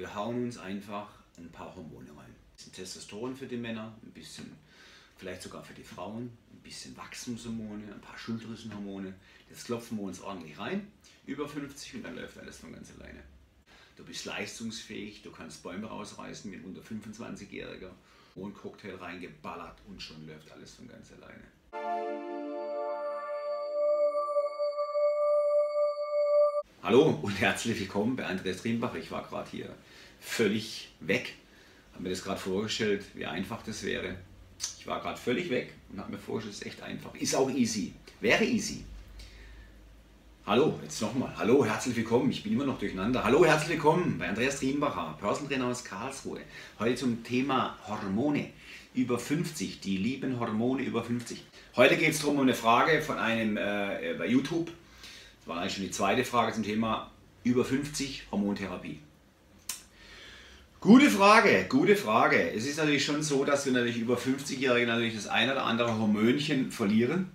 wir hauen uns einfach ein paar Hormone rein. Ein bisschen Testosteron für die Männer, ein bisschen vielleicht sogar für die Frauen, ein bisschen Wachstumshormone, ein paar Schilddrüsenhormone. Das klopfen wir uns ordentlich rein, über 50 und dann läuft alles von ganz alleine. Du bist leistungsfähig, du kannst Bäume rausreißen mit unter 25-Jähriger und Cocktail reingeballert und schon läuft alles von ganz alleine. Hallo und herzlich willkommen bei Andreas Riembach. Ich war gerade hier völlig weg, habe mir das gerade vorgestellt, wie einfach das wäre. Ich war gerade völlig weg und habe mir vorgestellt, es ist echt einfach. Ist auch easy, wäre easy. Hallo, jetzt nochmal. Hallo, herzlich willkommen. Ich bin immer noch durcheinander. Hallo, herzlich willkommen bei Andreas Rienbacher, Personal Trainer aus Karlsruhe. Heute zum Thema Hormone über 50, die lieben Hormone über 50. Heute geht es darum um eine Frage von einem äh, bei YouTube das war eigentlich schon die zweite Frage zum Thema über 50 Hormontherapie. Gute Frage, gute Frage. Es ist natürlich schon so, dass wir natürlich über 50-Jährige natürlich das ein oder andere Hormönchen verlieren.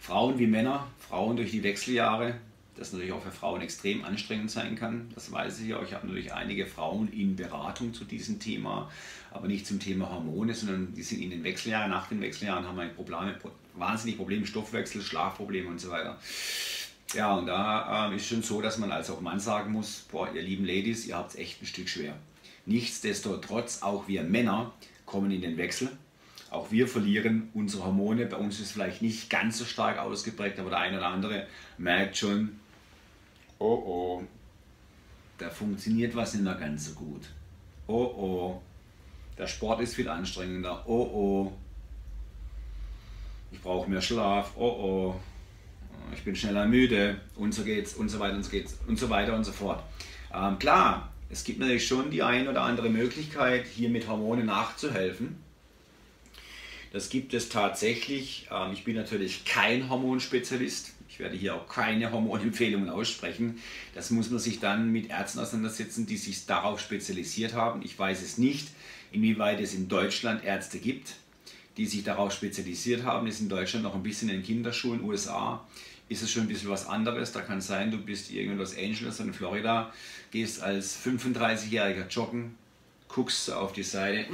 Frauen wie Männer, Frauen durch die Wechseljahre, das natürlich auch für Frauen extrem anstrengend sein kann. Das weiß ich auch. Ich habe natürlich einige Frauen in Beratung zu diesem Thema, aber nicht zum Thema Hormone, sondern die sind in den Wechseljahren, nach den Wechseljahren haben wir Probleme, wahnsinnig Probleme, Stoffwechsel, Schlafprobleme und so weiter. Ja, und da äh, ist schon so, dass man als auch Mann sagen muss, boah, ihr lieben Ladies, ihr habt es echt ein Stück schwer. Nichtsdestotrotz, auch wir Männer kommen in den Wechsel. Auch wir verlieren unsere Hormone. Bei uns ist es vielleicht nicht ganz so stark ausgeprägt, aber der eine oder andere merkt schon, oh oh, da funktioniert was nicht mehr ganz so gut. Oh oh, der Sport ist viel anstrengender. Oh oh, ich brauche mehr Schlaf. Oh oh, ich bin schneller müde und so geht's und so weiter und so geht's und so weiter und so fort. Ähm, klar, es gibt natürlich schon die ein oder andere Möglichkeit, hier mit Hormonen nachzuhelfen. Das gibt es tatsächlich. Ähm, ich bin natürlich kein Hormonspezialist. Ich werde hier auch keine Hormonempfehlungen aussprechen. Das muss man sich dann mit Ärzten auseinandersetzen, die sich darauf spezialisiert haben. Ich weiß es nicht, inwieweit es in Deutschland Ärzte gibt, die sich darauf spezialisiert haben. Ist in Deutschland noch ein bisschen in Kinderschulen, USA ist es schon ein bisschen was anderes. Da kann sein, du bist irgendwo in Los Angeles oder in Florida, gehst als 35-Jähriger joggen, guckst auf die Seite,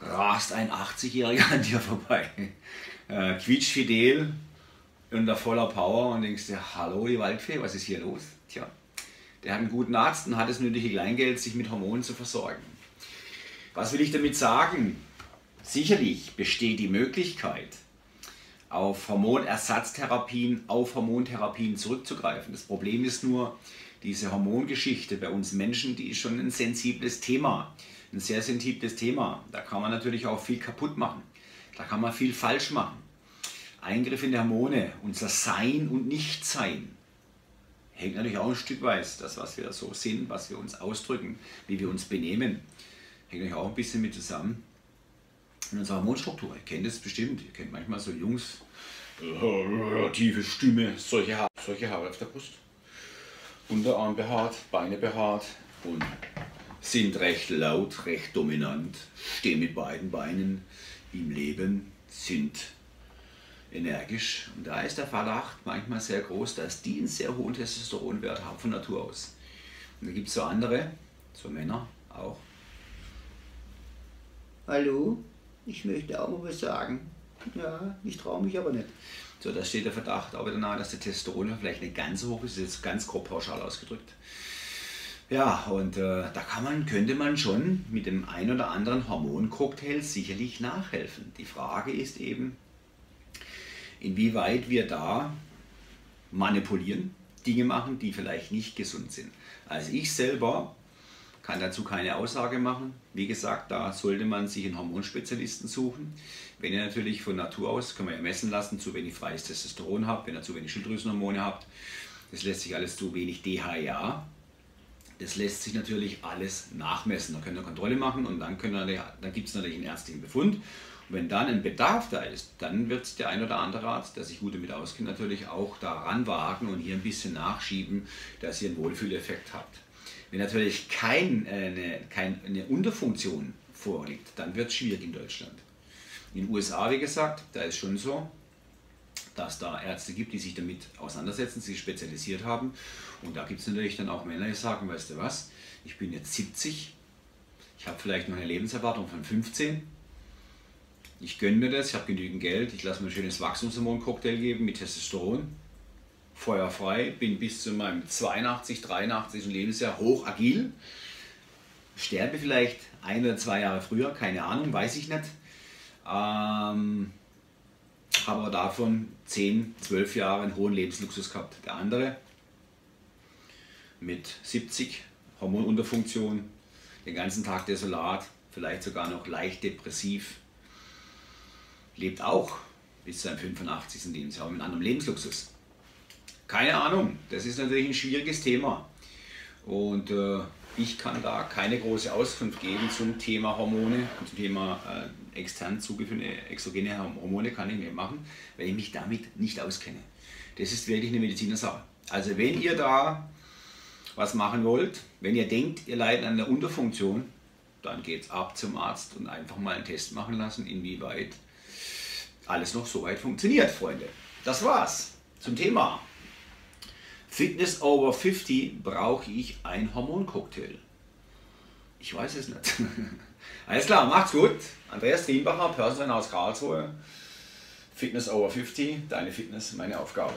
rast ein 80-Jähriger an dir vorbei, äh, quietschfidel, unter voller Power und denkst dir, hallo die Waldfee, was ist hier los? Tja, der hat einen guten Arzt und hat das nötige Kleingeld, sich mit Hormonen zu versorgen. Was will ich damit sagen? Sicherlich besteht die Möglichkeit, auf Hormonersatztherapien, auf Hormontherapien zurückzugreifen. Das Problem ist nur, diese Hormongeschichte bei uns Menschen, die ist schon ein sensibles Thema, ein sehr sensibles Thema. Da kann man natürlich auch viel kaputt machen. Da kann man viel falsch machen. Eingriff in die Hormone, unser Sein und Nichtsein, hängt natürlich auch ein Stück weit, das, was wir so sind, was wir uns ausdrücken, wie wir uns benehmen, hängt natürlich auch ein bisschen mit zusammen. In unserer Hormonstruktur, ihr kennt es bestimmt, ihr kennt manchmal so Jungs, äh, tiefe Stimme, solche Haare, solche Haare auf der Brust. Unterarm behaart, Beine behaart und sind recht laut, recht dominant, stehen mit beiden Beinen im Leben, sind energisch. Und da ist der Verdacht manchmal sehr groß, dass die einen sehr hohen Testosteronwert haben von Natur aus. Und da gibt es so andere, so Männer auch. Hallo, ich möchte auch mal was sagen. Ja, ich traue mich aber nicht. So, da steht der Verdacht aber danach, dass der Testosteron vielleicht nicht ganz so hoch ist, das ist jetzt ganz grob pauschal ausgedrückt. Ja, und äh, da kann man, könnte man schon mit dem ein oder anderen Hormoncocktail sicherlich nachhelfen. Die Frage ist eben, inwieweit wir da manipulieren, Dinge machen, die vielleicht nicht gesund sind. Also ich selber kann dazu keine Aussage machen. Wie gesagt, da sollte man sich einen Hormonspezialisten suchen. Wenn ihr natürlich von Natur aus, kann man ja messen lassen, zu wenig freies Testosteron habt, wenn ihr zu wenig Schilddrüsenhormone habt, das lässt sich alles zu wenig DHEA, das lässt sich natürlich alles nachmessen. Da könnt ihr Kontrolle machen und dann, dann gibt es natürlich einen ärztlichen Befund. Wenn dann ein Bedarf da ist, dann wird der ein oder andere Arzt, der sich gut damit auskennt, natürlich auch daran wagen und hier ein bisschen nachschieben, dass ihr einen Wohlfühleffekt habt. Wenn natürlich kein, äh, eine, keine Unterfunktion vorliegt, dann wird es schwierig in Deutschland. In den USA, wie gesagt, da ist schon so, dass da Ärzte gibt, die sich damit auseinandersetzen, sich spezialisiert haben. Und da gibt es natürlich dann auch Männer, die sagen, weißt du was, ich bin jetzt 70, ich habe vielleicht noch eine Lebenserwartung von 15, ich gönne mir das, ich habe genügend Geld, ich lasse mir ein schönes Wachstumshormon-Cocktail geben mit Testosteron, feuerfrei, bin bis zu meinem 82, 83. Lebensjahr hoch agil, sterbe vielleicht ein oder zwei Jahre früher, keine Ahnung, weiß ich nicht. Ähm, habe aber davon 10, 12 Jahre einen hohen Lebensluxus gehabt. Der andere mit 70 Hormonunterfunktion, den ganzen Tag desolat, vielleicht sogar noch leicht depressiv, lebt auch bis zu seinem 85. Lebensjahr mit einem anderen Lebensluxus. Keine Ahnung, das ist natürlich ein schwieriges Thema. Und äh, ich kann da keine große Auskunft geben zum Thema Hormone, zum Thema äh, extern zugeführte exogene Hormone kann ich nicht machen, weil ich mich damit nicht auskenne. Das ist wirklich eine Medizinersache. Also wenn ihr da was machen wollt, wenn ihr denkt, ihr leidet an der Unterfunktion, dann geht es ab zum Arzt und einfach mal einen Test machen lassen, inwieweit alles noch so weit funktioniert, Freunde. Das war's zum Thema. Fitness over 50 brauche ich ein Hormoncocktail. Ich weiß es nicht. Alles klar, macht's gut. Andreas Trienbacher, Personal aus Karlsruhe. Fitness over 50, deine Fitness, meine Aufgabe.